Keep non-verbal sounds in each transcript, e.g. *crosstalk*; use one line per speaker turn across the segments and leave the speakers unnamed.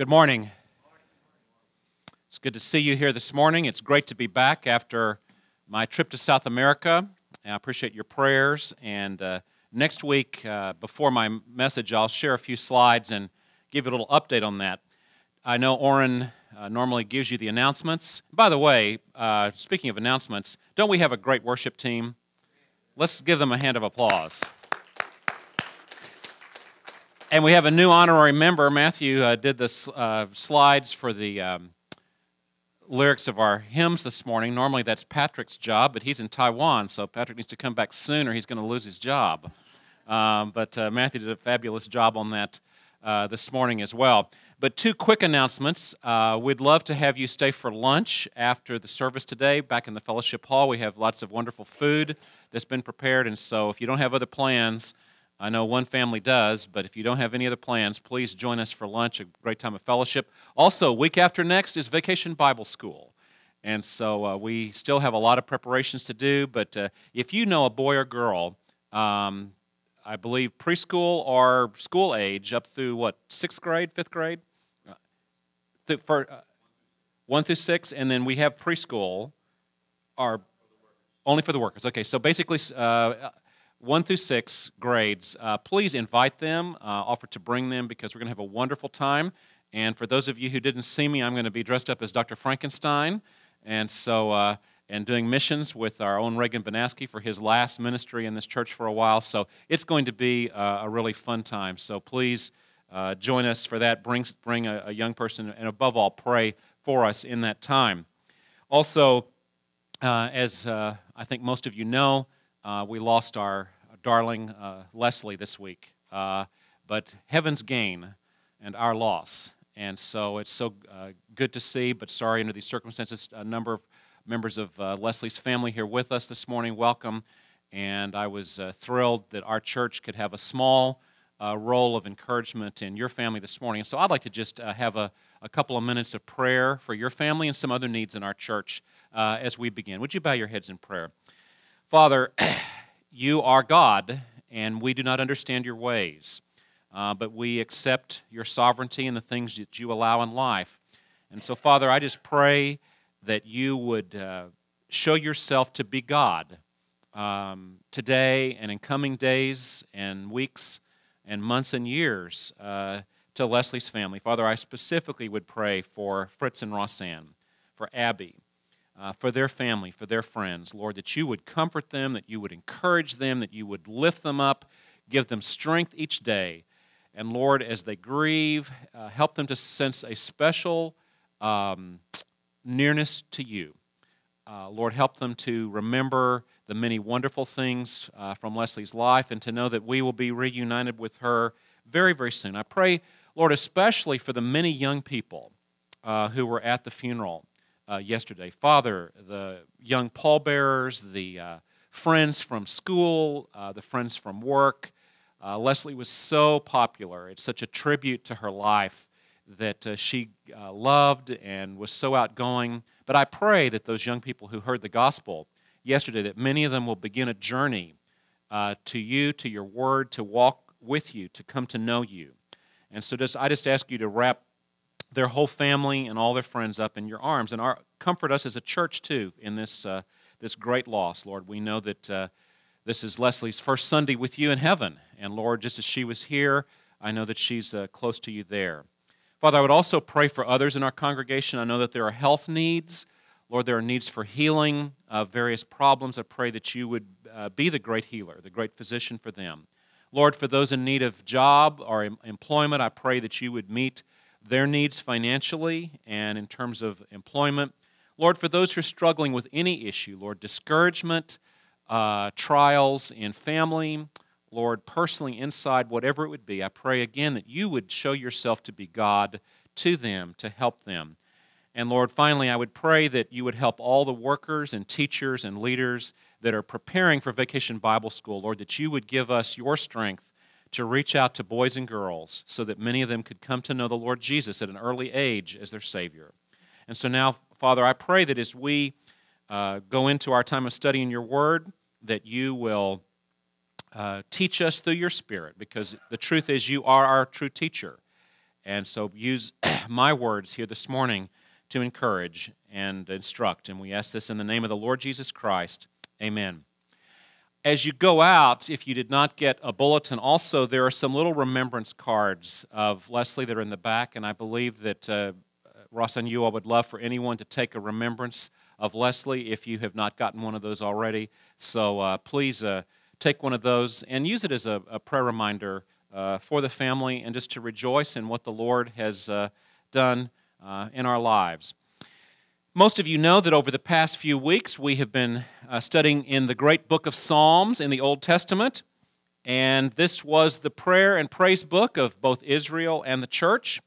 Good morning. It's good to see you here this morning. It's great to be back after my trip to South America. I appreciate your prayers. And uh, next week, uh, before my message, I'll share a few slides and give you a little update on that. I know Orrin uh, normally gives you the announcements. By the way, uh, speaking of announcements, don't we have a great worship team? Let's give them a hand of applause. And we have a new honorary member. Matthew uh, did the uh, slides for the um, lyrics of our hymns this morning. Normally that's Patrick's job, but he's in Taiwan, so Patrick needs to come back soon or he's going to lose his job. Um, but uh, Matthew did a fabulous job on that uh, this morning as well. But two quick announcements. Uh, we'd love to have you stay for lunch after the service today back in the fellowship hall. We have lots of wonderful food that's been prepared, and so if you don't have other plans, I know one family does, but if you don't have any other plans, please join us for lunch, a great time of fellowship. Also, week after next is Vacation Bible School. And so uh, we still have a lot of preparations to do, but uh, if you know a boy or girl, um, I believe preschool or school age up through what, sixth grade, fifth grade? Uh, for, uh, one through six, and then we have preschool, are only for the workers. Okay, so basically, uh, one through six grades, uh, please invite them, uh, offer to bring them because we're going to have a wonderful time. And for those of you who didn't see me, I'm going to be dressed up as Dr. Frankenstein. And so, uh, and doing missions with our own Reagan Banaski for his last ministry in this church for a while. So it's going to be uh, a really fun time. So please uh, join us for that. Bring, bring a, a, young person, and above all, pray for us in that time. Also, uh, as I think most of you know, uh, we lost our darling uh, Leslie this week. Uh, but heaven's gain and our loss. And so it's so uh, good to see, but sorry under these circumstances. A number of members of uh, Leslie's family here with us this morning. Welcome. And I was uh, thrilled that our church could have a small role of encouragement in your family this morning. So I'd like to just have a, a, couple of minutes of prayer for your family and some other needs in our church as we begin. Would you bow your heads in prayer? Father, *clears throat* you are God, and we do not understand your ways, uh, but we accept your sovereignty and the things that you allow in life. And so, Father, I just pray that you would uh, show yourself to be God um, today and in coming days and weeks and months and years uh, to Leslie's family. Father, I specifically would pray for Fritz and Rosanne, for Abby, uh, for their family, for their friends. Lord, that you would comfort them, that you would encourage them, that you would lift them up, give them strength each day. And Lord, as they grieve, uh, help them to sense a special um, nearness to you. Uh, Lord, help them to remember the many wonderful things uh, from Leslie's life and to know that we will be reunited with her very, very soon. I pray, Lord, especially for the many young people uh, who were at the funeral uh, yesterday. Father, the young pallbearers, the uh, friends from school, uh, the friends from work. Uh, Leslie was so popular. It's such a tribute to her life that uh, she uh, loved and was so outgoing. But I pray that those young people who heard the gospel yesterday, that many of them will begin a journey to you, to your word, to walk with you, to come to know you. And so just, I just ask you to wrap their whole family and all their friends up in your arms. And our, comfort us as a church, too, in this, uh, this great loss, Lord. We know that uh, this is Leslie's first Sunday with you in heaven. And Lord, just as she was here, I know that she's uh, close to you there. Father, I would also pray for others in our congregation. I know that there are health needs. Lord, there are needs for healing of various problems. I pray that you would uh, be the great healer, the great physician for them. Lord, for those in need of job or employment, I pray that you would meet their needs financially and in terms of employment. Lord, for those who are struggling with any issue, Lord, discouragement, uh, trials in family, Lord, personally inside, whatever it would be, I pray again that you would show yourself to be God to them, to help them. And Lord, finally, I would pray that you would help all the workers and teachers and leaders that are preparing for Vacation Bible School, Lord, that you would give us your strength to reach out to boys and girls so that many of them could come to know the Lord Jesus at an early age as their Savior. And so now, Father, I pray that as we uh, go into our time of studying your word, that you will uh, teach us through your Spirit, because the truth is you are our true teacher. And so use *clears throat* my words here this morning to encourage and instruct. And we ask this in the name of the Lord Jesus Christ. Amen. As you go out, if you did not get a bulletin, also there are some little remembrance cards of Leslie that are in the back, and I believe that uh, Ross and you, I would love for anyone to take a remembrance of Leslie if you have not gotten one of those already. So uh, please uh, take one of those and use it as a, a prayer reminder uh, for the family and just to rejoice in what the Lord has uh, done uh, in our lives. Most of you know that over the past few weeks we have been uh, studying in the great book of Psalms in the Old Testament. And this was the prayer and praise book of both Israel and the church.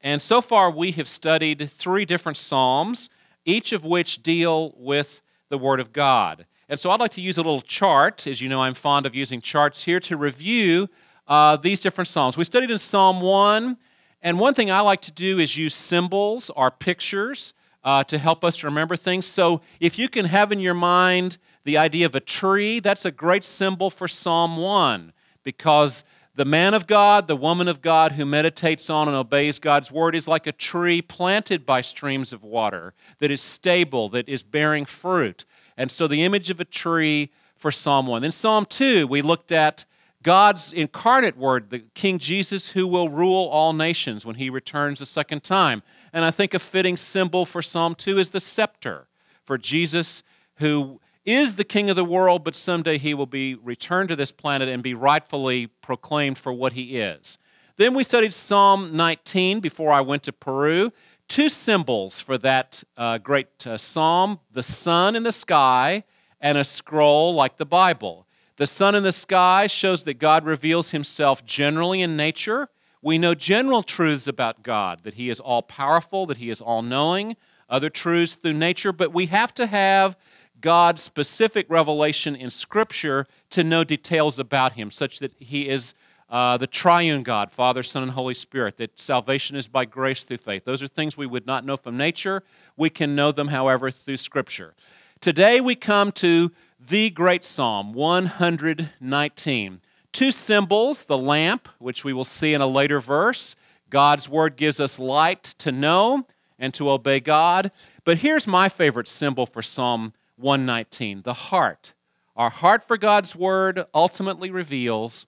And so far we have studied three different Psalms, each of which deal with the Word of God. And so I'd like to use a little chart. As you know, I'm fond of using charts here to review uh, these different Psalms. We studied in Psalm 1, and one thing I like to do is use symbols or pictures uh, to help us remember things. So if you can have in your mind the idea of a tree, that's a great symbol for Psalm 1 because the man of God, the woman of God who meditates on and obeys God's word is like a tree planted by streams of water that is stable, that is bearing fruit. And so the image of a tree for Psalm 1. In Psalm 2, we looked at God's incarnate word, the King Jesus, who will rule all nations when he returns a second time. And I think a fitting symbol for Psalm 2 is the scepter for Jesus, who is the king of the world, but someday he will be returned to this planet and be rightfully proclaimed for what he is. Then we studied Psalm 19 before I went to Peru. Two symbols for that uh, great uh, psalm the sun in the sky and a scroll like the Bible. The sun in the sky shows that God reveals himself generally in nature. We know general truths about God, that he is all powerful, that he is all knowing, other truths through nature, but we have to have God's specific revelation in Scripture to know details about him, such that he is uh, the triune God, Father, Son, and Holy Spirit, that salvation is by grace through faith. Those are things we would not know from nature. We can know them, however, through Scripture. Today we come to the great psalm, 119. Two symbols the lamp, which we will see in a later verse. God's word gives us light to know and to obey God. But here's my favorite symbol for Psalm 119 the heart. Our heart for God's word ultimately reveals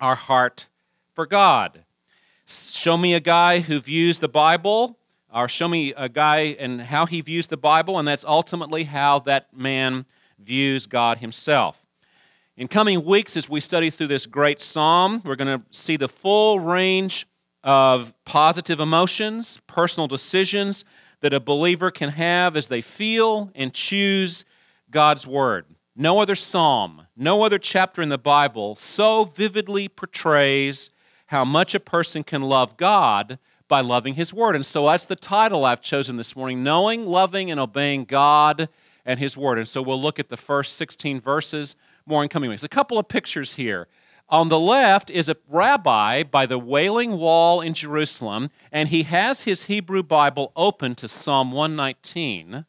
our heart for God. Show me a guy who views the Bible, or show me a guy and how he views the Bible, and that's ultimately how that man views God Himself. In coming weeks, as we study through this great psalm, we're going to see the full range of positive emotions, personal decisions that a believer can have as they feel and choose God's Word. No other psalm, no other chapter in the Bible so vividly portrays how much a person can love God by loving His Word. And so that's the title I've chosen this morning Knowing, Loving, and Obeying God and His Word. And so we'll look at the first 16 verses more in coming weeks. A couple of pictures here. On the left is a rabbi by the Wailing Wall in Jerusalem, and he has his Hebrew Bible open to Psalm 119,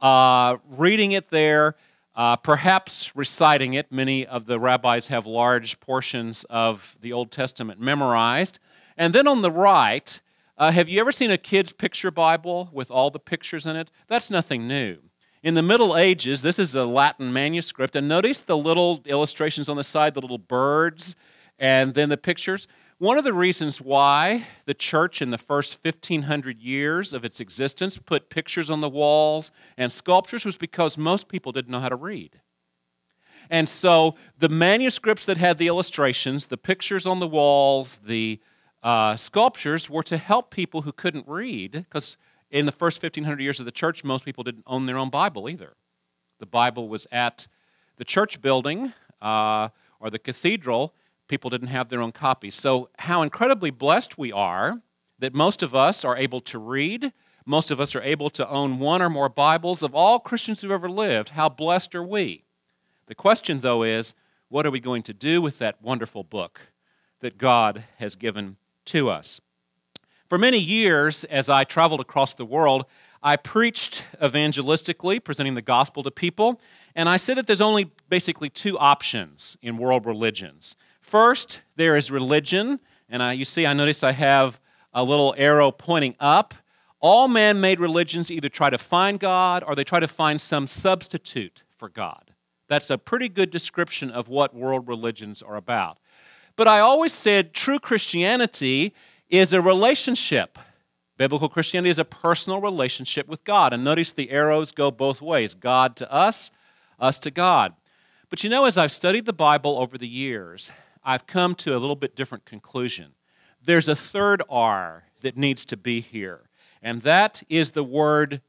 uh, reading it there, uh, perhaps reciting it. Many of the rabbis have large portions of the Old Testament memorized. And then on the right, uh, have you ever seen a kid's picture Bible with all the pictures in it? That's nothing new. In the Middle Ages, this is a Latin manuscript, and notice the little illustrations on the side, the little birds, and then the pictures. One of the reasons why the church in the first 1500 years of its existence put pictures on the walls and sculptures was because most people didn't know how to read. And so the manuscripts that had the illustrations, the pictures on the walls, the uh, sculptures were to help people who couldn't read because in the first 1500 years of the church, most people didn't own their own Bible either. The Bible was at the church building uh, or the cathedral. People didn't have their own copies. So, how incredibly blessed we are that most of us are able to read. Most of us are able to own one or more Bibles. Of all Christians who've ever lived, how blessed are we? The question, though, is what are we going to do with that wonderful book that God has given to us? For many years, as I traveled across the world, I preached evangelistically, presenting the gospel to people, and I said that there's only basically two options in world religions. First, there is religion, And I, you see, I notice I have a little arrow pointing up. All man made religions either try to find God or they try to find some substitute for God. That's a pretty good description of what world religions are about. But I always said true Christianity is a relationship. Biblical Christianity is a personal relationship with God. And notice the arrows go both ways God to us, us to God. But you know, as I've studied the Bible over the years, I've come to a little bit different conclusion. There's a third R that needs to be here, and that is the word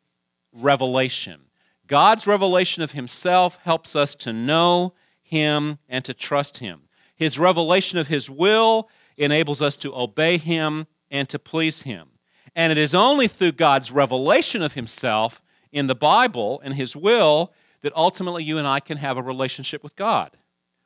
revelation. God's revelation of Himself helps us to know Him and to trust Him. His revelation of His will enables us to obey Him and to please Him. And it is only through God's revelation of Himself in the Bible and His will that ultimately you and I can have a relationship with God.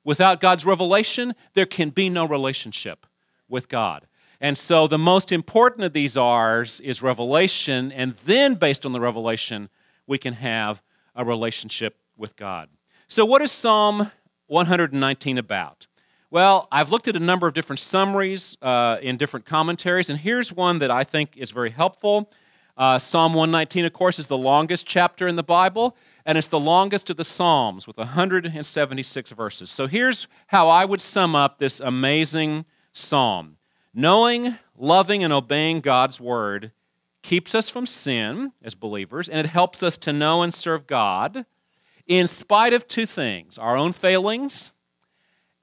Without God's revelation, there can be no relationship with God. And so the most important of these R's is revelation, and then based on the revelation, we can have a relationship with God. So, what is Psalm 119 about? Well, I've looked at a number of different summaries uh, in different commentaries, and here's one that I think is very helpful. Uh, Psalm 119, of course, is the longest chapter in the Bible, and it's the longest of the Psalms with 176 verses. So here's how I would sum up this amazing psalm Knowing, loving, and obeying God's word keeps us from sin as believers, and it helps us to know and serve God in spite of two things our own failings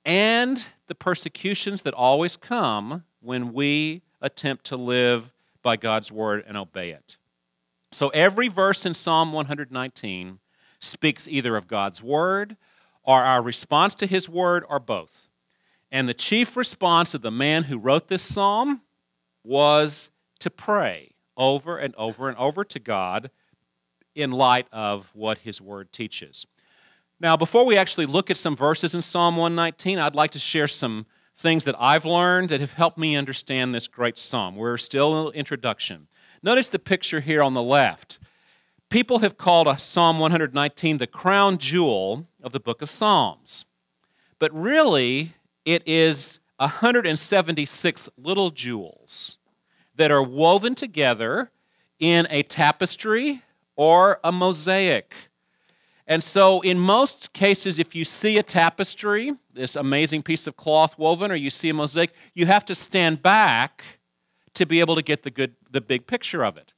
and the persecutions that always come when we attempt to live by God's word and obey it. So every verse in Psalm 119 speaks either of God's word or our response to his word or both. And the chief response of the man who wrote this psalm was to pray over and over and over to God in light of what his word teaches. Now, before we actually look at some verses in Psalm 119, I'd like to share some things that I've learned that have helped me understand this great psalm. We're still in introduction. Notice the picture here on the left. People have called Psalm 119 the crown jewel of the book of Psalms. But really, it is 176 little jewels that are woven together in a tapestry or a mosaic. And so, in most cases, if you see a tapestry, this amazing piece of cloth woven, or you see a mosaic, you have to stand back to be able to get the, good, the big picture of it.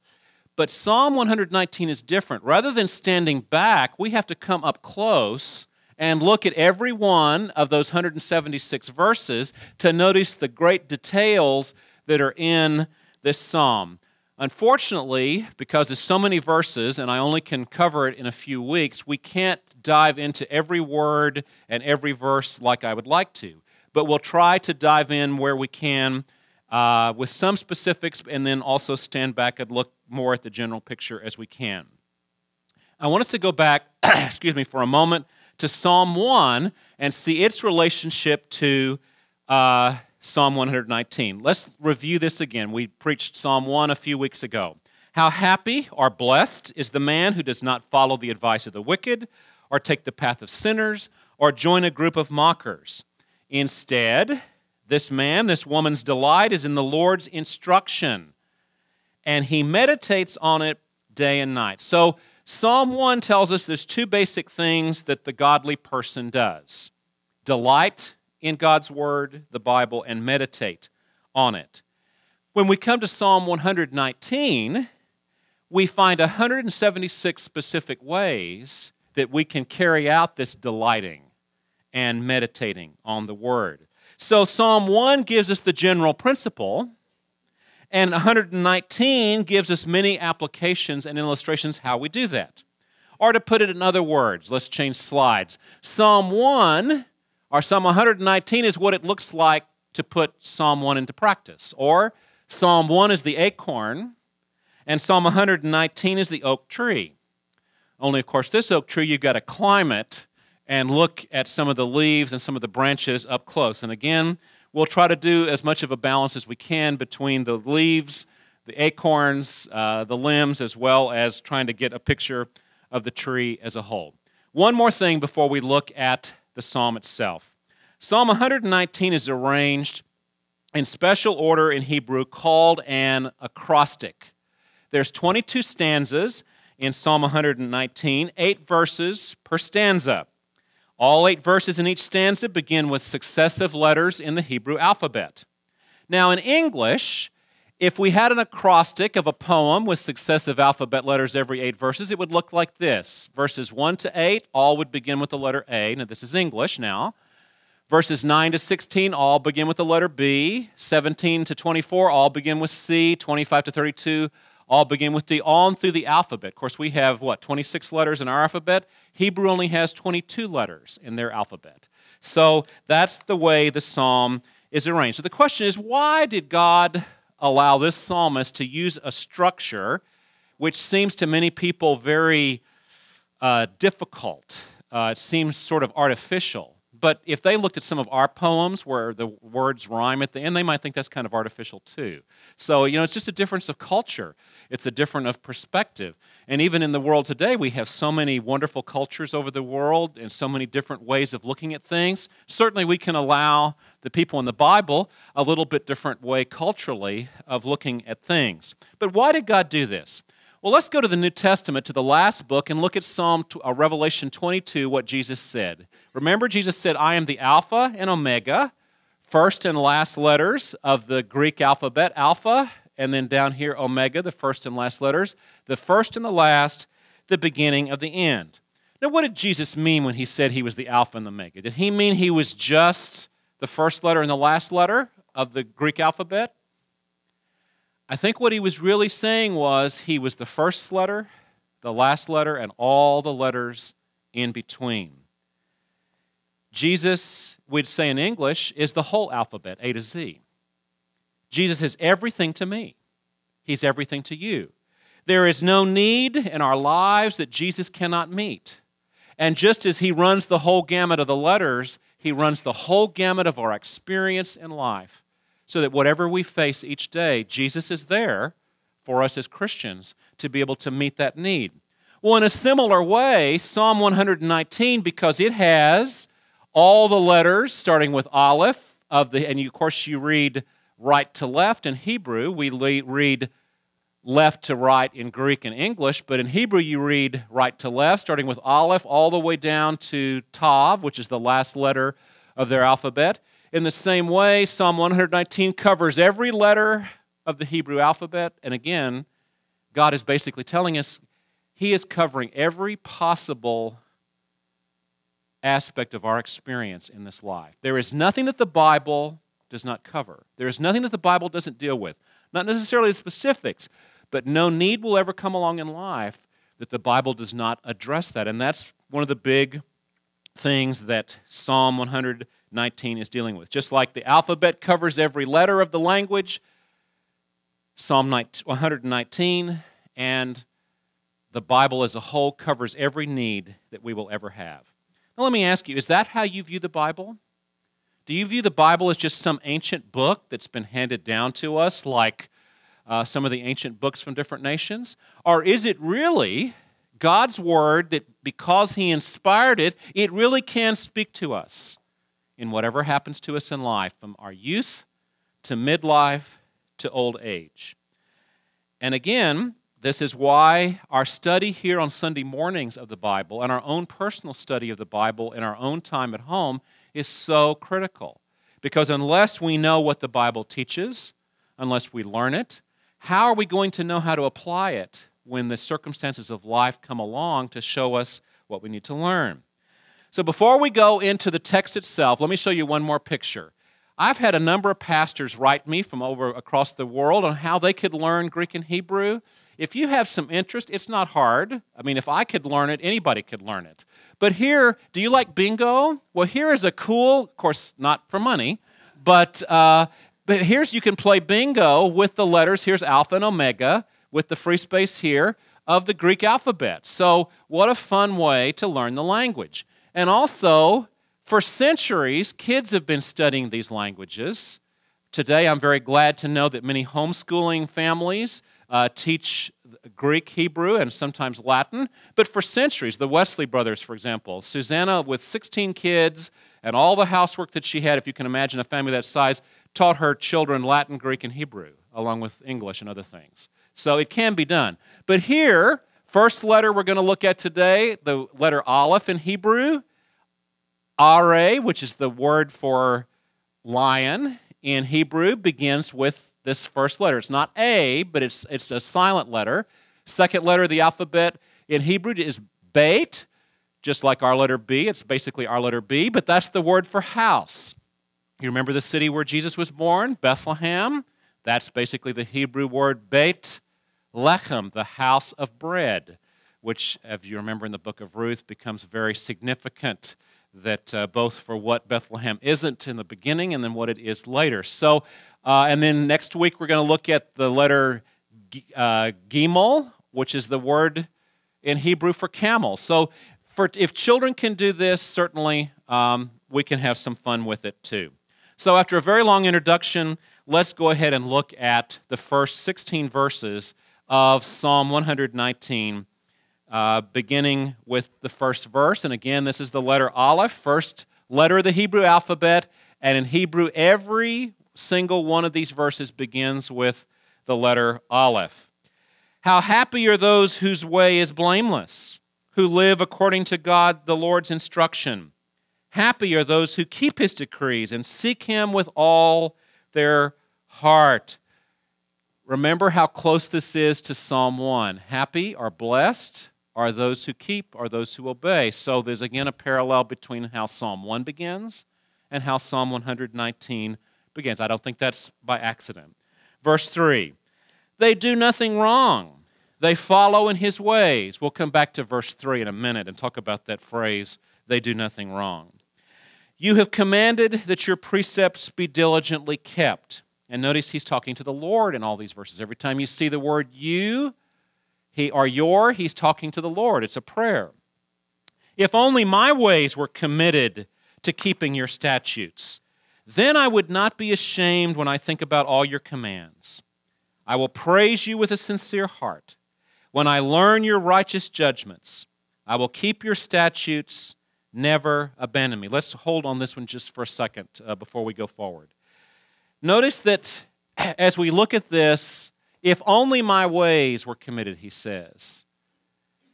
But Psalm 119 is different. Rather than standing back, we have to come up close and look at every one of those 176 verses to notice the great details that are in this psalm. Unfortunately, because there's so many verses and I only can cover it in a few weeks, we can't dive into every word and every verse like I would like to. But we'll try to dive in where we can uh, with some specifics and then also stand back and look more at the general picture as we can. I want us to go back, *clears throat* excuse me, for a moment to Psalm 1 and see its relationship to uh, Psalm 119. Let's review this again. We preached Psalm 1 a few weeks ago. How happy or blessed is the man who does not follow the advice of the wicked, or take the path of sinners, or join a group of mockers. Instead, this man, this woman's delight is in the Lord's instruction, and he meditates on it day and night. So, Psalm 1 tells us there's two basic things that the godly person does delight in God's Word, the Bible, and meditate on it. When we come to Psalm 119, we find 176 specific ways that we can carry out this delighting and meditating on the Word. So Psalm 1 gives us the general principle, and 119 gives us many applications and illustrations how we do that. Or to put it in other words, let's change slides. Psalm 1 or Psalm 119 is what it looks like to put Psalm 1 into practice. Or Psalm 1 is the acorn, and Psalm 119 is the oak tree. Only, of course, this oak tree, you've got to climb it and look at some of the leaves and some of the branches up close. And again, we'll try to do as much of a balance as we can between the leaves, the acorns, uh, the limbs, as well as trying to get a picture of the tree as a whole. One more thing before we look at the psalm itself. Psalm 119 is arranged in special order in Hebrew called an acrostic. There's 22 stanzas in Psalm 119, eight verses per stanza. All eight verses in each stanza begin with successive letters in the Hebrew alphabet. Now, in English, if we had an acrostic of a poem with successive alphabet letters every eight verses, it would look like this. Verses 1 to 8 all would begin with the letter A. Now, this is English now. Verses 9 to 16 all begin with the letter B. 17 to 24 all begin with C. 25 to 32 all begin with D, on through the alphabet. Of course, we have, what, 26 letters in our alphabet? Hebrew only has 22 letters in their alphabet. So that's the way the psalm is arranged. So the question is why did God allow this psalmist to use a structure which seems to many people very uh, difficult. Uh, it seems sort of artificial. But if they looked at some of our poems where the words rhyme at the end, they might think that's kind of artificial too. So, you know, it's just a difference of culture, it's a difference of perspective. And even in the world today, we have so many wonderful cultures over the world and so many different ways of looking at things. Certainly, we can allow the people in the Bible a little bit different way culturally of looking at things. But why did God do this? Well, let's go to the New Testament, to the last book, and look at Psalm uh, Revelation 22, what Jesus said. Remember, Jesus said, I am the Alpha and Omega, first and last letters of the Greek alphabet, Alpha, and then down here, Omega, the first and last letters, the first and the last, the beginning of the end. Now, what did Jesus mean when he said he was the Alpha and the Omega? Did he mean he was just the first letter and the last letter of the Greek alphabet? I think what he was really saying was he was the first letter, the last letter, and all the letters in between. Jesus, we'd say in English, is the whole alphabet, A to Z. Jesus is everything to me, He's everything to you. There is no need in our lives that Jesus cannot meet. And just as He runs the whole gamut of the letters, He runs the whole gamut of our experience in life so that whatever we face each day, Jesus is there for us as Christians to be able to meet that need. Well, in a similar way, Psalm 119, because it has all the letters starting with Aleph of the, and of course you read right to left in Hebrew. We read left to right in Greek and English, but in Hebrew you read right to left, starting with Aleph all the way down to Tav, which is the last letter of their alphabet. In the same way, Psalm 119 covers every letter of the Hebrew alphabet. And again, God is basically telling us He is covering every possible aspect of our experience in this life. There is nothing that the Bible does not cover, there is nothing that the Bible doesn't deal with. Not necessarily the specifics, but no need will ever come along in life that the Bible does not address that. And that's one of the big things that Psalm 119 is dealing with. Just like the alphabet covers every letter of the language, Psalm 119 and the Bible as a whole covers every need that we will ever have. Now, let me ask you is that how you view the Bible? Do you view the Bible as just some ancient book that's been handed down to us, like uh, some of the ancient books from different nations? Or is it really God's Word that because He inspired it, it really can speak to us? in whatever happens to us in life, from our youth to midlife to old age. And again, this is why our study here on Sunday mornings of the Bible and our own personal study of the Bible in our own time at home is so critical. Because unless we know what the Bible teaches, unless we learn it, how are we going to know how to apply it when the circumstances of life come along to show us what we need to learn? So before we go into the text itself, let me show you one more picture. I've had a number of pastors write me from over across the world on how they could learn Greek and Hebrew. If you have some interest, it's not hard. I mean, if I could learn it, anybody could learn it. But here, do you like bingo? Well, here is a cool, of course, not for money, but uh, but here's you can play bingo with the letters. Here's alpha and omega with the free space here of the Greek alphabet. So, what a fun way to learn the language. And also, for centuries, kids have been studying these languages. Today, I'm very glad to know that many homeschooling families uh, teach Greek, Hebrew, and sometimes Latin. But for centuries, the Wesley brothers, for example, Susanna with 16 kids and all the housework that she had, if you can imagine a family that size, taught her children Latin, Greek, and Hebrew, along with English and other things. So it can be done. But here, first letter we're going to look at today, the letter Aleph in Hebrew, Ari, which is the word for lion in Hebrew, begins with this first letter. It's not A, but it's, it's a silent letter. Second letter of the alphabet in Hebrew is Beit, just like our letter B. It's basically our letter B, but that's the word for house. You remember the city where Jesus was born, Bethlehem? That's basically the Hebrew word Beit Lechem, the house of bread, which, if you remember in the book of Ruth, becomes very significant that uh, both for what Bethlehem isn't in the beginning and then what it is later. So, uh, and then next week we're going to look at the letter uh, Gimel, which is the word in Hebrew for camel. So, for, if children can do this, certainly um, we can have some fun with it too. So, after a very long introduction, let's go ahead and look at the first 16 verses of Psalm 119, uh, beginning with the first verse. And again, this is the letter Aleph, first letter of the Hebrew alphabet. And in Hebrew, every single one of these verses begins with the letter Aleph. How happy are those whose way is blameless, who live according to God the Lord's instruction. Happy are those who keep his decrees and seek him with all their heart. Remember how close this is to Psalm 1. Happy or blessed are those who keep, are those who obey. So there's again a parallel between how Psalm 1 begins and how Psalm 119 begins. I don't think that's by accident. Verse 3 They do nothing wrong, they follow in his ways. We'll come back to verse 3 in a minute and talk about that phrase, they do nothing wrong. You have commanded that your precepts be diligently kept. And notice he's talking to the Lord in all these verses. Every time you see the word you he, or your, he's talking to the Lord. It's a prayer. If only my ways were committed to keeping your statutes, then I would not be ashamed when I think about all your commands. I will praise you with a sincere heart. When I learn your righteous judgments, I will keep your statutes, never abandon me. Let's hold on this one just for a second uh, before we go forward. Notice that *clears throat* as we look at this, if only my ways were committed, he says,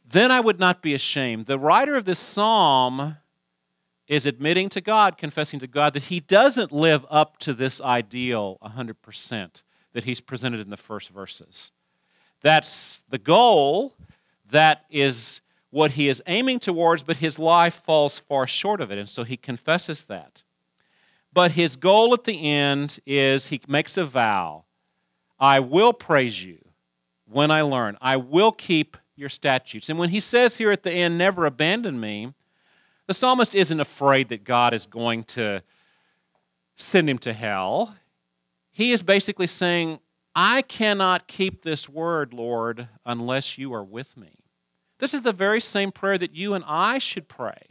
then I would not be ashamed. The writer of this psalm is admitting to God, confessing to God, that he doesn't live up to this ideal 100% that he's presented in the first verses. That's the goal, that is what he is aiming towards, but his life falls far short of it, and so he confesses that. But his goal at the end is he makes a vow I will praise you when I learn, I will keep your statutes. And when he says here at the end, never abandon me, the psalmist isn't afraid that God is going to send him to hell. He is basically saying, I cannot keep this word, Lord, unless you are with me. This is the very same prayer that you and I should pray.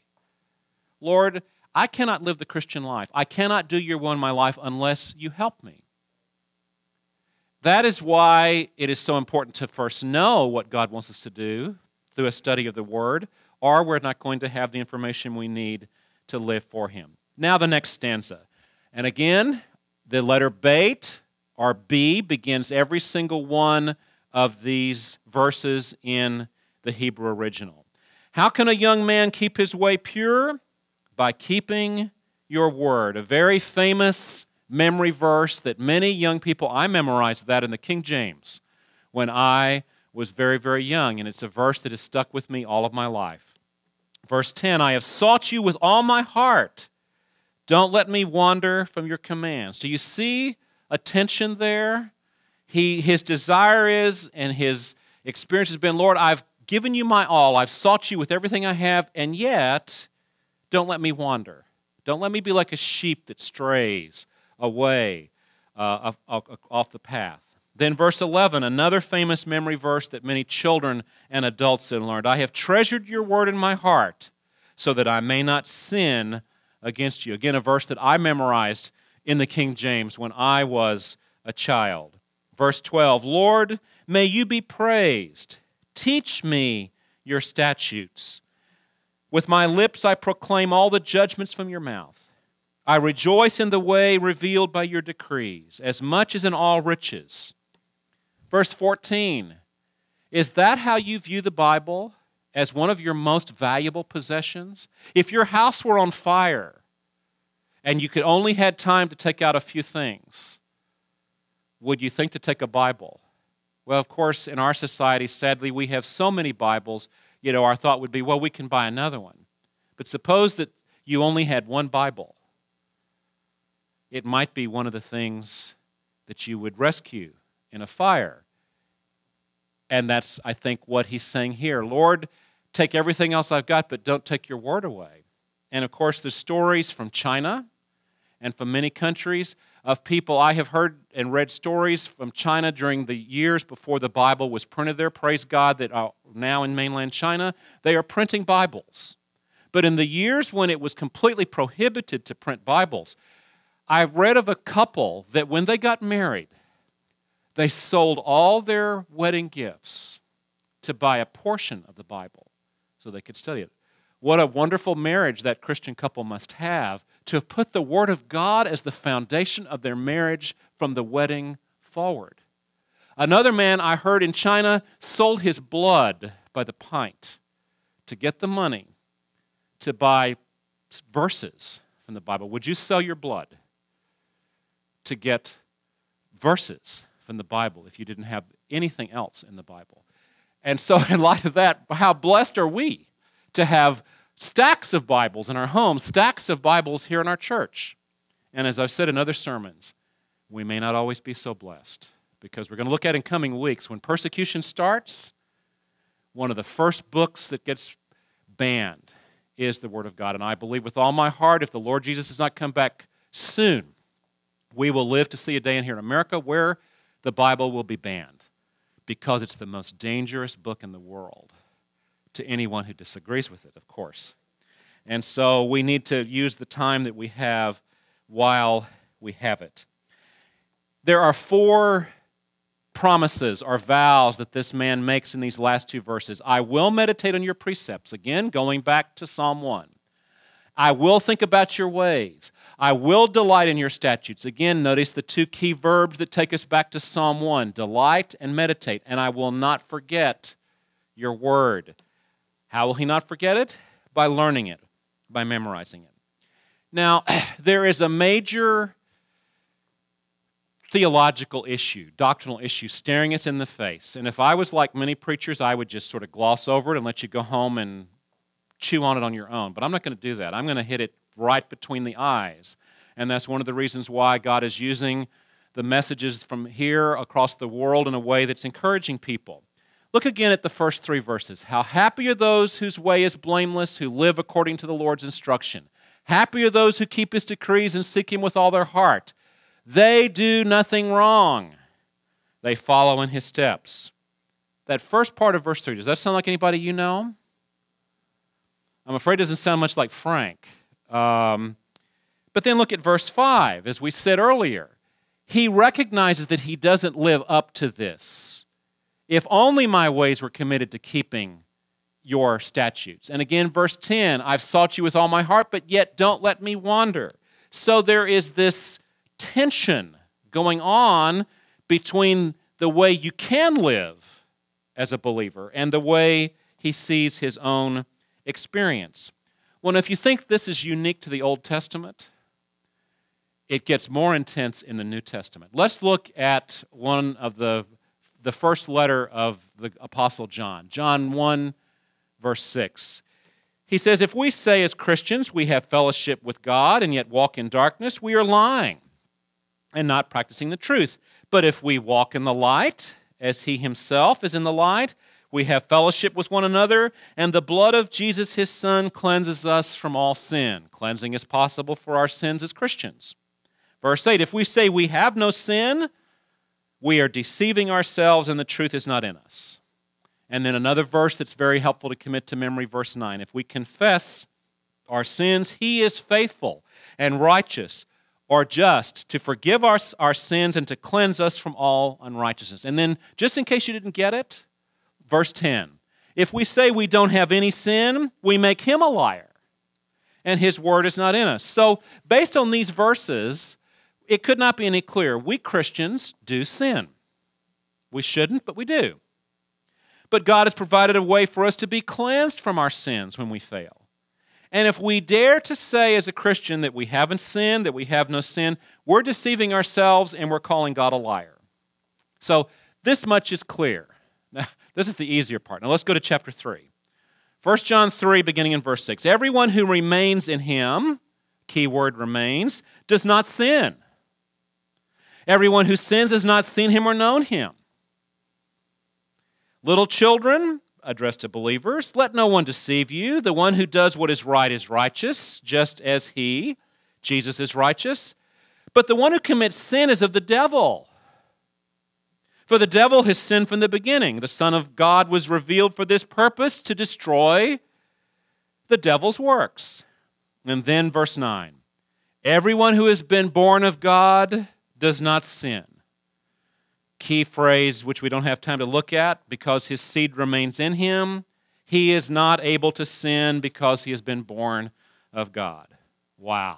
Lord, I cannot live the Christian life. I cannot do your will in my life unless you help me. That is why it is so important to first know what God wants us to do through a study of the Word, or we're not going to have the information we need to live for Him. Now, the next stanza. And again, the letter Beit, or B, begins every single one of these verses in the Hebrew original. How can a young man keep his way pure? by keeping your word. A very famous memory verse that many young people, I memorized that in the King James when I was very, very young, and it's a verse that has stuck with me all of my life. Verse 10 I have sought you with all my heart. Don't let me wander from your commands. Do you see a tension there? He, his desire is, and his experience has been, Lord, I've given you my all. I've sought you with everything I have, and yet don't let me wander. Don't let me be like a sheep that strays away uh, off the path. Then, verse 11, another famous memory verse that many children and adults have learned I have treasured your word in my heart so that I may not sin against you. Again, a verse that I memorized in the King James when I was a child. Verse 12 Lord, may you be praised. Teach me your statutes. With my lips I proclaim all the judgments from your mouth. I rejoice in the way revealed by your decrees, as much as in all riches. Verse 14 Is that how you view the Bible? As one of your most valuable possessions? If your house were on fire and you could only had time to take out a few things, would you think to take a Bible? Well, of course, in our society, sadly, we have so many Bibles, you know, our thought would be, well, we can buy another one. But suppose that you only had one Bible it might be one of the things that you would rescue in a fire. And that's, I think, what he's saying here. Lord, take everything else I've got, but don't take your word away. And of course, the stories from China and from many countries of people. I have heard and read stories from China during the years before the Bible was printed there. Praise God that uh, now in mainland China, they are printing Bibles. But in the years when it was completely prohibited to print Bibles, I read of a couple that when they got married, they sold all their wedding gifts to buy a portion of the Bible so they could study it. What a wonderful marriage that Christian couple must have to have put the Word of God as the foundation of their marriage from the wedding forward. Another man I heard in China sold his blood by the pint to get the money to buy verses from the Bible. Would you sell your blood to get verses from the Bible if you didn't have anything else in the Bible. And so, *laughs* in light of that, how blessed are we to have stacks of Bibles in our homes, stacks of Bibles here in our church. And as I've said in other sermons, we may not always be so blessed because we're going to look at in coming weeks when persecution starts, one of the first books that gets banned is the Word of God. And I believe with all my heart, if the Lord Jesus does not come back soon, we will live to see a day in here in America where the Bible will be banned because it's the most dangerous book in the world to anyone who disagrees with it, of course. And so we need to use the time that we have while we have it. There are four promises or vows that this man makes in these last two verses. I will meditate on your precepts. Again, going back to Psalm 1. I will think about your ways. I will delight in your statutes. Again, notice the two key verbs that take us back to Psalm 1 delight and meditate. And I will not forget your word. How will he not forget it? By learning it, by memorizing it. Now, *clears throat* there is a major theological issue, doctrinal issue, staring us in the face. And if I was like many preachers, I would just sort of gloss over it and let you go home and chew on it on your own. But I'm not going to do that. I'm going to hit it right between the eyes. And that's one of the reasons why God is using the messages from here across the world in a way that's encouraging people. Look again at the first three verses. How happy are those whose way is blameless, who live according to the Lord's instruction. Happy are those who keep his decrees and seek him with all their heart. They do nothing wrong, they follow in his steps. That first part of verse 3, does that sound like anybody you know? I'm afraid it doesn't sound much like Frank. Um, but then look at verse 5. As we said earlier, he recognizes that he doesn't live up to this. If only my ways were committed to keeping your statutes. And again, verse 10 I've sought you with all my heart, but yet don't let me wander. So there is this tension going on between the way you can live as a believer and the way he sees his own experience. Well, if you think this is unique to the Old Testament, it gets more intense in the New Testament. Let's look at one of the, the first letter of the Apostle John, John 1, verse 6. He says, If we say as Christians we have fellowship with God and yet walk in darkness, we are lying and not practicing the truth. But if we walk in the light, as he himself is in the light, we have fellowship with one another, and the blood of Jesus, his Son, cleanses us from all sin. Cleansing is possible for our sins as Christians. Verse 8 If we say we have no sin, we are deceiving ourselves, and the truth is not in us. And then another verse that's very helpful to commit to memory, verse 9. If we confess our sins, he is faithful and righteous or just to forgive our, our sins and to cleanse us from all unrighteousness. And then, just in case you didn't get it, Verse 10 If we say we don't have any sin, we make him a liar, and his word is not in us. So, based on these verses, it could not be any clearer. We Christians do sin. We shouldn't, but we do. But God has provided a way for us to be cleansed from our sins when we fail. And if we dare to say as a Christian that we haven't sinned, that we have no sin, we're deceiving ourselves and we're calling God a liar. So this much is clear. This is the easier part. Now let's go to chapter 3. 1 John 3, beginning in verse 6. Everyone who remains in him, key word remains, does not sin. Everyone who sins has not seen him or known him. Little children, addressed to believers, let no one deceive you. The one who does what is right is righteous, just as he, Jesus, is righteous. But the one who commits sin is of the devil. For the devil has sinned from the beginning. The Son of God was revealed for this purpose to destroy the devil's works. And then, verse 9 Everyone who has been born of God does not sin key phrase which we don't have time to look at because his seed remains in him. He is not able to sin because he has been born of God. Wow.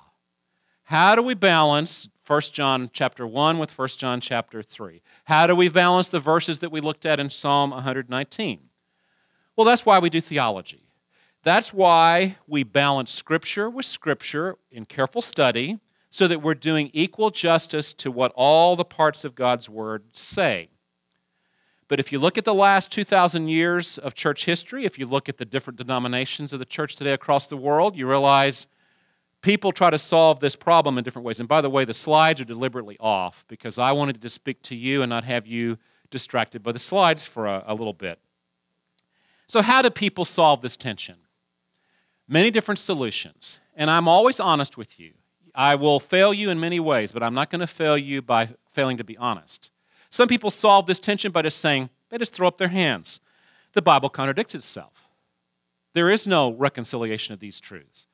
How do we balance 1 John chapter 1 with 1 John chapter 3? How do we balance the verses that we looked at in Psalm 119? Well, that's why we do theology. That's why we balance Scripture with Scripture in careful study so that we're doing equal justice to what all the parts of God's Word say. But if you look at the last 2,000 years of church history, if you look at the different denominations of the church today across the world, you realize people try to solve this problem in different ways. And by the way, the slides are deliberately off because I wanted to speak to you and not have you distracted by the slides for a, a little bit. So, how do people solve this tension? Many different solutions. And I'm always honest with you. I will fail you in many ways, but I'm not going to fail you by failing to be honest. Some people solve this tension by just saying, they just throw up their hands. The Bible contradicts itself. There is no reconciliation of these truths.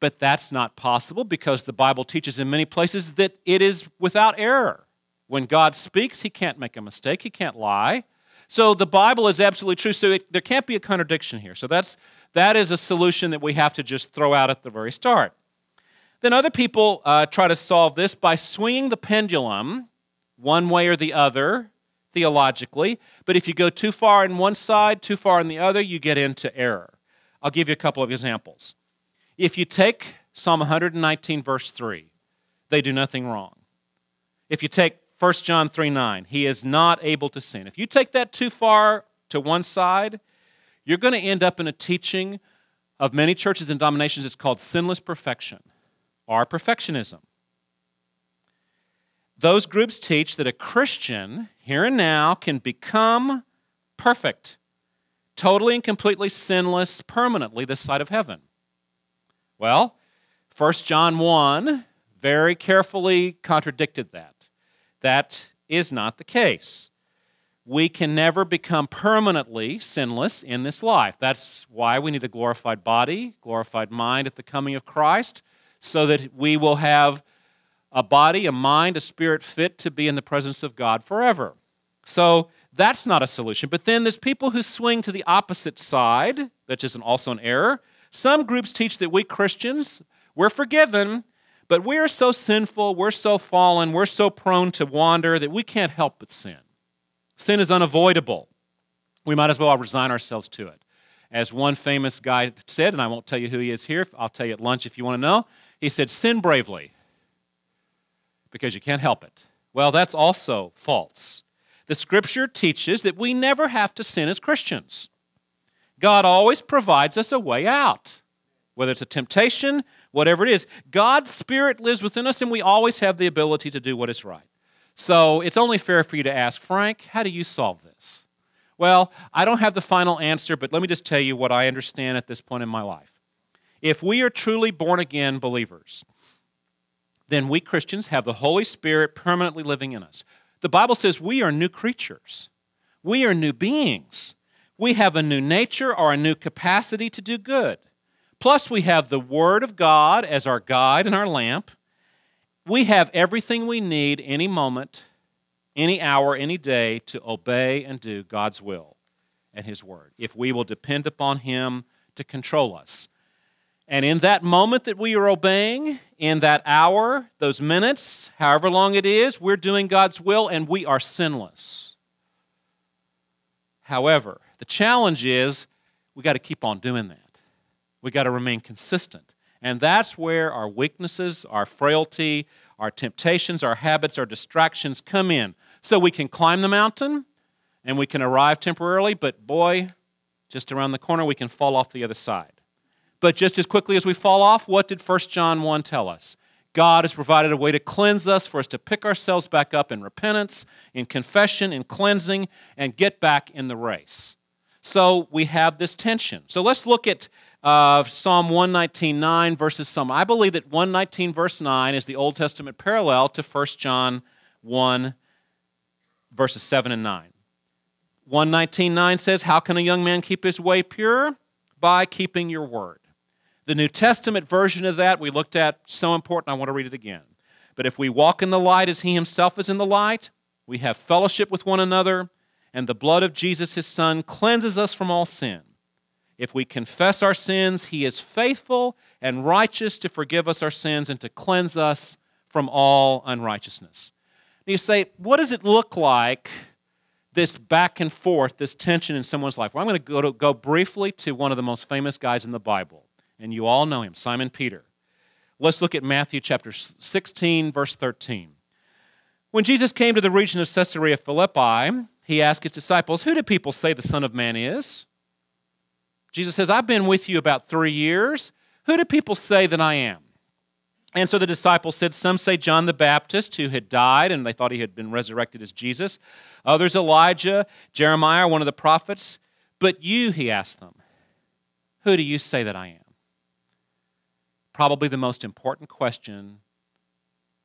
But that's not possible because the Bible teaches in many places that it is without error. When God speaks, he can't make a mistake, he can't lie. So the Bible is absolutely true. So it, there can't be a contradiction here. So that's, that is a solution that we have to just throw out at the very start. Then other people uh, try to solve this by swinging the pendulum one way or the other theologically. But if you go too far in one side, too far in the other, you get into error. I'll give you a couple of examples. If you take Psalm 119, verse 3, they do nothing wrong. If you take 1 John 3 9, he is not able to sin. If you take that too far to one side, you're going to end up in a teaching of many churches and denominations. It's called sinless perfection or perfectionism. Those groups teach that a Christian here and now can become perfect, totally and completely sinless permanently this side of heaven. Well, 1 John 1 very carefully contradicted that. That is not the case. We can never become permanently sinless in this life. That's why we need a glorified body, glorified mind at the coming of Christ so that we will have a body, a mind, a spirit fit to be in the presence of God forever. So that's not a solution. But then there's people who swing to the opposite side, which is also an error. Some groups teach that we Christians, we're forgiven, but we are so sinful, we're so fallen, we're so prone to wander that we can't help but sin. Sin is unavoidable. We might as well resign ourselves to it. As one famous guy said, and I won't tell you who he is here, I'll tell you at lunch if you want to know. He said, Sin bravely because you can't help it. Well, that's also false. The scripture teaches that we never have to sin as Christians. God always provides us a way out, whether it's a temptation, whatever it is. God's Spirit lives within us, and we always have the ability to do what is right. So it's only fair for you to ask, Frank, how do you solve this? Well, I don't have the final answer, but let me just tell you what I understand at this point in my life. If we are truly born again believers, then we Christians have the Holy Spirit permanently living in us. The Bible says we are new creatures, we are new beings. We have a new nature or a new capacity to do good. Plus, we have the Word of God as our guide and our lamp. We have everything we need any moment, any hour, any day to obey and do God's will and His Word if we will depend upon Him to control us. And in that moment that we are obeying, in that hour, those minutes, however long it is, we're doing God's will and we are sinless. However, the challenge is we got to keep on doing that. We got to remain consistent. And that's where our weaknesses, our frailty, our temptations, our habits, our distractions come in. So we can climb the mountain and we can arrive temporarily, but boy, just around the corner, we can fall off the other side. But just as quickly as we fall off, what did 1 John 1 tell us? God has provided a way to cleanse us, for us to pick ourselves back up in repentance, in confession, in cleansing, and get back in the race. So we have this tension. So let's look at uh, Psalm 119.9 verses some. I believe that 119 verse 9 is the Old Testament parallel to 1 John 1 verses 7 and 9. 119.9 says, How can a young man keep his way pure? By keeping your word. The New Testament version of that we looked at, so important, I want to read it again. But if we walk in the light as he himself is in the light, we have fellowship with one another, and the blood of Jesus, his son, cleanses us from all sin. If we confess our sins, he is faithful and righteous to forgive us our sins and to cleanse us from all unrighteousness. And you say, what does it look like, this back and forth, this tension in someone's life? Well, I'm going to go, to, go briefly to one of the most famous guys in the Bible, and you all know him, Simon Peter. Let's look at Matthew chapter 16, verse 13. When Jesus came to the region of Caesarea Philippi, he asked his disciples, Who do people say the Son of Man is? Jesus says, I've been with you about three years. Who do people say that I am? And so the disciples said, Some say John the Baptist, who had died, and they thought he had been resurrected as Jesus. Others, Elijah, Jeremiah, one of the prophets. But you, he asked them, Who do you say that I am? Probably the most important question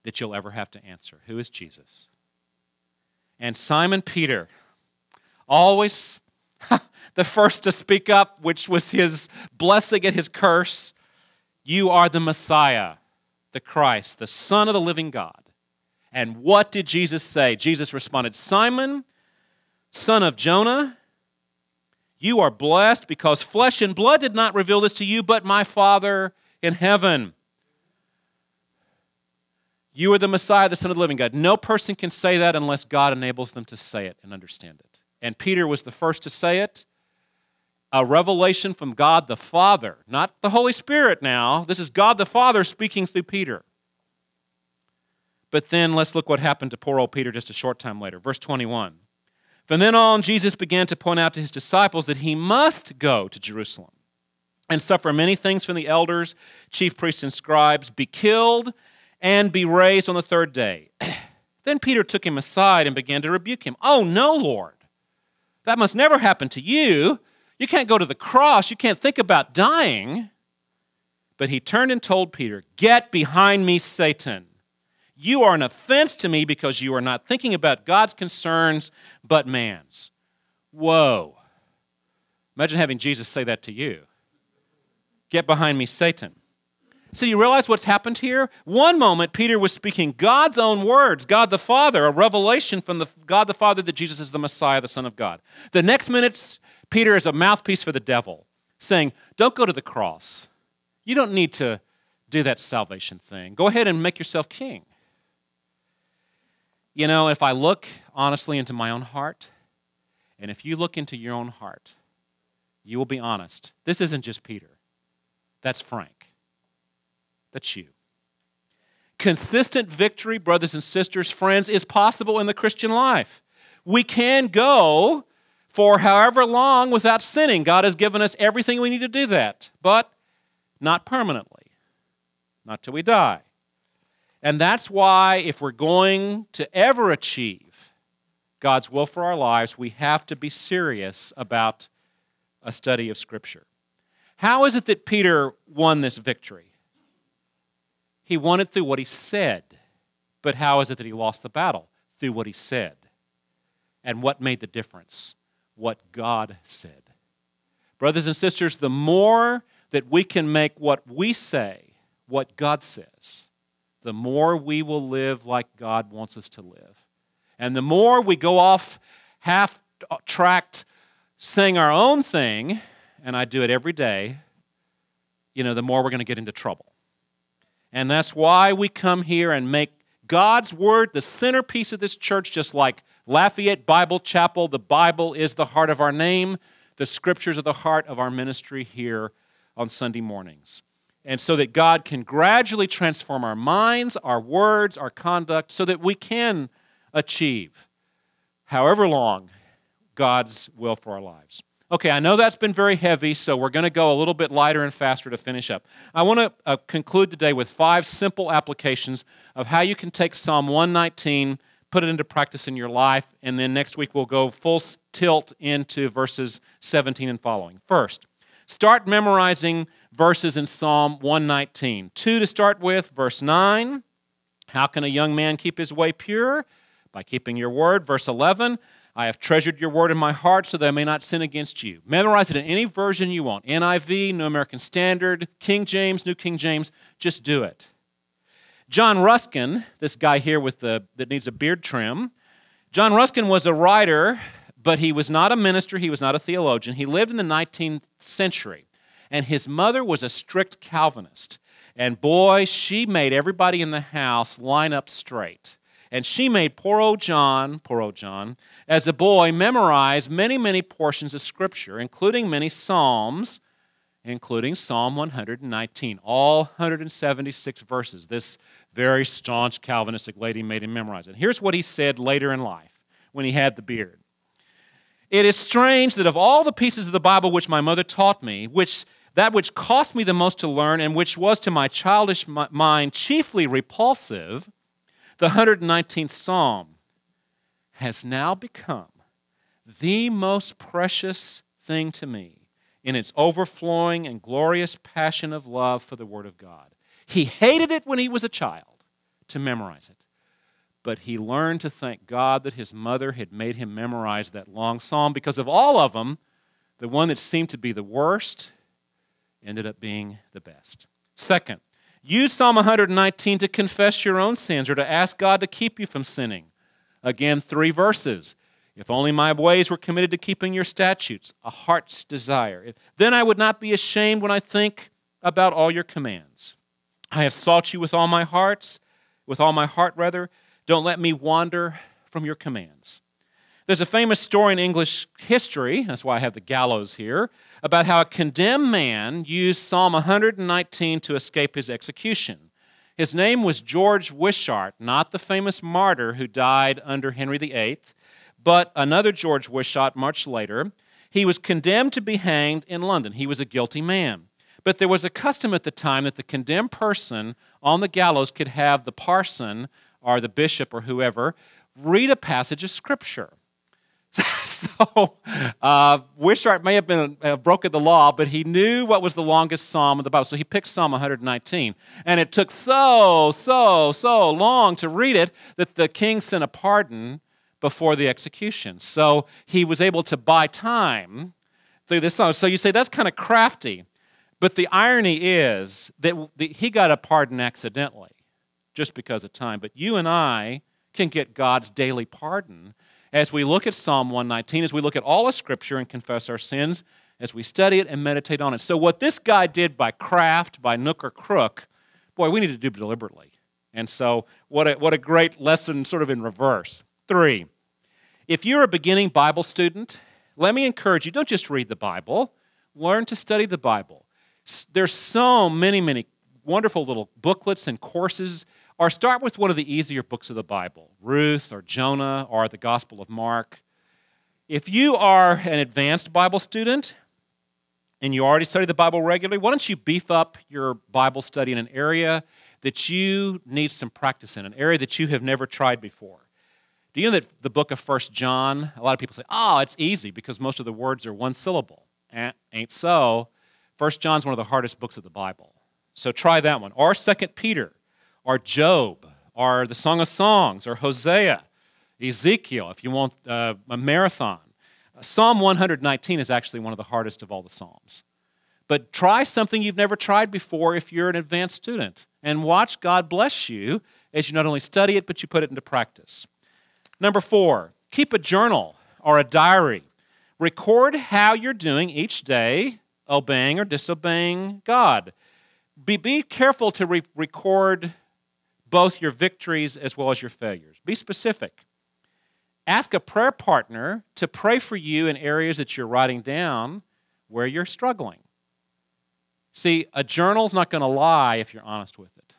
that you'll ever have to answer Who is Jesus? And Simon Peter, always *laughs* the first to speak up, which was his blessing and his curse. You are the Messiah, the Christ, the Son of the living God. And what did Jesus say? Jesus responded, Simon, son of Jonah, you are blessed because flesh and blood did not reveal this to you, but my Father in heaven. You are the Messiah, the Son of the living God. No person can say that unless God enables them to say it and understand it. And Peter was the first to say it a revelation from God the Father, not the Holy Spirit now. This is God the Father speaking through Peter. But then let's look what happened to poor old Peter just a short time later. Verse 21. From then on, Jesus began to point out to his disciples that he must go to Jerusalem and suffer many things from the elders, chief priests, and scribes, be killed, and be raised on the third day. *clears throat* then Peter took him aside and began to rebuke him. Oh, no, Lord. That must never happen to you. You can't go to the cross. You can't think about dying. But he turned and told Peter, Get behind me, Satan. You are an offense to me because you are not thinking about God's concerns, but man's. Whoa. Imagine having Jesus say that to you. Get behind me, Satan. So you realize what's happened here? One moment, Peter was speaking God's own words, God the Father, a revelation from the God the Father that Jesus is the Messiah, the Son of God. The next minute, Peter is a mouthpiece for the devil, saying, Don't go to the cross. You don't need to do that salvation thing. Go ahead and make yourself king. You know, if I look honestly into my own heart, and if you look into your own heart, you will be honest. This isn't just Peter, that's Frank. That's you. Consistent victory, brothers and sisters, friends, is possible in the Christian life. We can go for however long without sinning. God has given us everything we need to do that, but not permanently, not till we die. And that's why, if we're going to ever achieve God's will for our lives, we have to be serious about a study of Scripture. How is it that Peter won this victory? He won it through what he said. But how is it that he lost the battle? Through what he said. And what made the difference? what God said. Brothers and sisters, the more that we can make what we say what God says, the more we will live like God wants us to live. And the more we go off half tracked saying our own thing, and I do it every day, you know, the more we're going to get into trouble. And that's why we come here and make God's Word the centerpiece of this church, just like Lafayette Bible Chapel. The Bible is the heart of our name, the Scriptures are the heart of our ministry here on Sunday mornings. And so that God can gradually transform our minds, our words, our conduct, so that we can achieve, however long, God's will for our lives. Okay, I know that's been very heavy, so we're going to go a little bit lighter and faster to finish up. I want to uh, conclude today with five simple applications of how you can take Psalm 119, put it into practice in your life, and then next week we'll go full tilt into verses 17 and following. First, start memorizing verses in Psalm 119. Two to start with, verse 9. How can a young man keep his way pure? By keeping your word. Verse 11. I have treasured your word in my heart so that I may not sin against you. Memorize it in any version you want NIV, New American Standard, King James, New King James. Just do it. John Ruskin, this guy here with the, that needs a beard trim, John Ruskin was a writer, but he was not a minister, he was not a theologian. He lived in the 19th century, and his mother was a strict Calvinist. And boy, she made everybody in the house line up straight. And she made poor old John, poor old John, as a boy, memorize many, many portions of Scripture, including many Psalms, including Psalm 119, all 176 verses. This very staunch Calvinistic lady made him memorize it. Here's what he said later in life when he had the beard. It is strange that of all the pieces of the Bible which my mother taught me, which that which cost me the most to learn and which was to my childish mind chiefly repulsive, the 119th Psalm has now become the most precious thing to me in its overflowing and glorious passion of love for the Word of God. He hated it when he was a child to memorize it, but he learned to thank God that his mother had made him memorize that long psalm because of all of them, the one that seemed to be the worst ended up being the best. Second, Use Psalm 119 to confess your own sins or to ask God to keep you from sinning. Again, three verses. If only my ways were committed to keeping your statutes, a heart's desire. Then I would not be ashamed when I think about all your commands. I have sought you with all my hearts, with all my heart rather. Don't let me wander from your commands. There's a famous story in English history, that's why I have the gallows here, about how a condemned man used Psalm 119 to escape his execution. His name was George Wishart, not the famous martyr who died under Henry VIII, but another George Wishart much later. He was condemned to be hanged in London. He was a guilty man. But there was a custom at the time that the condemned person on the gallows could have the parson or the bishop or whoever read a passage of Scripture. *laughs* so uh, Wishart may have been uh, broken the law, but he knew what was the longest psalm of the Bible. So he picked Psalm 119. And it took so, so, so long to read it that the king sent a pardon before the execution. So he was able to buy time through this song. So you say that's kind of crafty. But the irony is that he got a pardon accidentally just because of time. But you and I can get God's daily pardon as we look at Psalm 119, as we look at all of Scripture and confess our sins, as we study it and meditate on it. So, what this guy did by craft, by nook or crook, boy, we need to do deliberately. And so, what a, what a great lesson, sort of in reverse. Three, if you're a beginning Bible student, let me encourage you don't just read the Bible, learn to study the Bible. There's so many, many wonderful little booklets and courses or start with one of the easier books of the Bible Ruth or Jonah or the Gospel of Mark. If you are an advanced Bible student and you already study the Bible regularly, why don't you beef up your Bible study in an area that you need some practice in, an area that you have never tried before? Do you know that the book of First John, a lot of people say, oh, it's easy because most of the words are one syllable. Eh, ain't so. First John's one of the hardest books of the Bible. So try that one. Or Second Peter or Job, or the Song of Songs, or Hosea, Ezekiel, if you want uh, a marathon. Psalm 119 is actually one of the hardest of all the Psalms. But try something you've never tried before if you're an advanced student, and watch God bless you as you not only study it, but you put it into practice. Number four, keep a journal or a diary. Record how you're doing each day, obeying or disobeying God. be, be careful to re- record both your victories as well as your failures. Be specific. Ask a prayer partner to pray for you in areas that you're writing down where you're struggling. See, a journal's not going to lie if you're honest with it.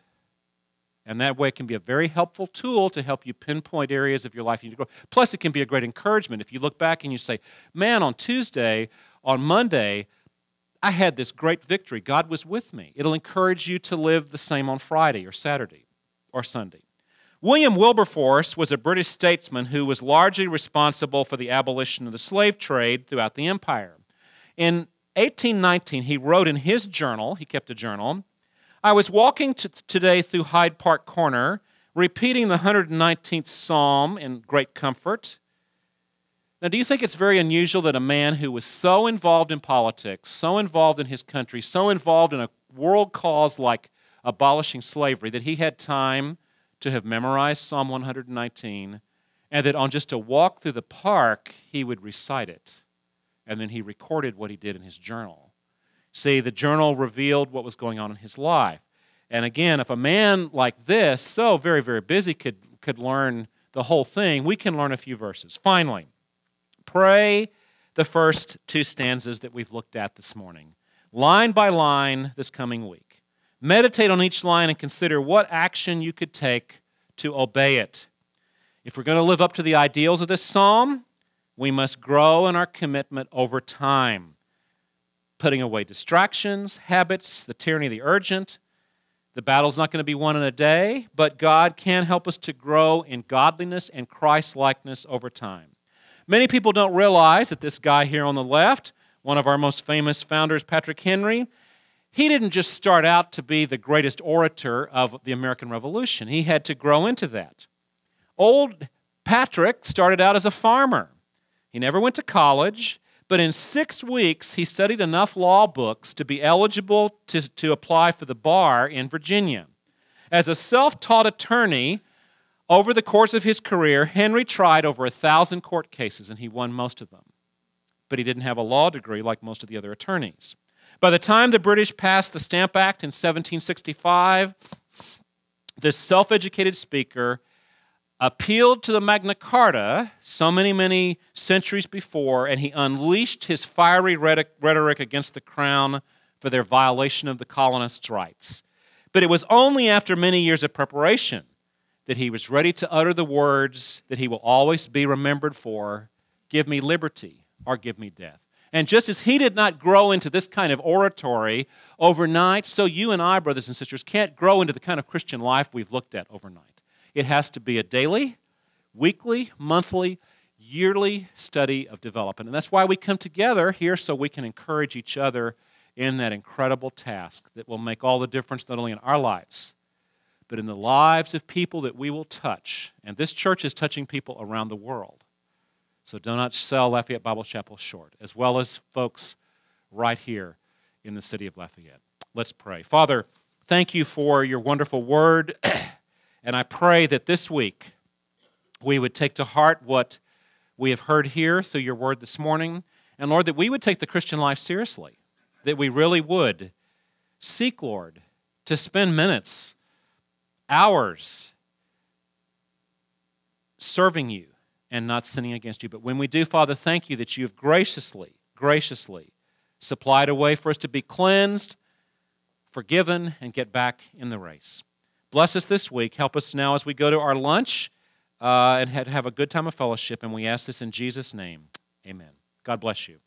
And that way, it can be a very helpful tool to help you pinpoint areas of your life you need to grow. Plus, it can be a great encouragement if you look back and you say, Man, on Tuesday, on Monday, I had this great victory. God was with me. It'll encourage you to live the same on Friday or Saturday or Sunday. William Wilberforce was a British statesman who was largely responsible for the abolition of the slave trade throughout the empire. In 1819, he wrote in his journal, he kept a journal, I was walking today through Hyde Park Corner, repeating the 119th Psalm in great comfort. Now, do you think it's very unusual that a man who was so involved in politics, so involved in his country, so involved in a world cause like abolishing slavery, that he had time to have memorized Psalm 119 and that on just a walk through the park, he would recite it? And then he recorded what he did in his journal. See, the journal revealed what was going on in his life. And again, if a man like this, so very, very busy, could, could learn the whole thing, we can learn a few verses. Finally, pray the first two stanzas that we've looked at this morning, line by line this coming week. Meditate on each line and consider what action you could take to obey it. If we're going to live up to the ideals of this psalm, we must grow in our commitment over time putting away distractions, habits, the tyranny of the urgent. The battle's not going to be won in a day, but God can help us to grow in godliness and Christ likeness over time. Many people don't realize that this guy here on the left, one of our most famous founders, Patrick Henry, he didn't just start out to be the greatest orator of the American Revolution. He had to grow into that. Old Patrick started out as a farmer. He never went to college. But in six weeks, he studied enough law books to be eligible to, to apply for the bar in Virginia. As a self taught attorney, over the course of his career, Henry tried over a thousand court cases and he won most of them. But he didn't have a law degree like most of the other attorneys. By the time the British passed the Stamp Act in 1765, this self educated speaker appealed to the Magna Carta so many, many centuries before, and he unleashed his fiery rhetoric against the crown for their violation of the colonists' rights. But it was only after many years of preparation that he was ready to utter the words that he will always be remembered for give me liberty or give me death. And just as he did not grow into this kind of oratory overnight, so you and I, brothers and sisters, can't grow into the kind of Christian life we've looked at overnight. It has to be a daily, weekly, monthly, yearly study of development. And that's why we come together here so we can encourage each other in that incredible task that will make all the difference not only in our lives, but in the lives of people that we will touch. And this church is touching people around the world. So do not sell Lafayette Bible Chapel short, as well as folks right here in the city of Lafayette. Let's pray. Father, thank you for your wonderful word. *clears throat* And I pray that this week we would take to heart what we have heard here through your word this morning. And Lord, that we would take the Christian life seriously, that we really would seek, Lord, to spend minutes, hours serving you and not sinning against you. But when we do, Father, thank you that you have graciously, graciously supplied a way for us to be cleansed, forgiven, and get back in the race. Bless us this week. Help us now as we go to our lunch uh, and have a good time of fellowship. And we ask this in Jesus' name. Amen. God bless you.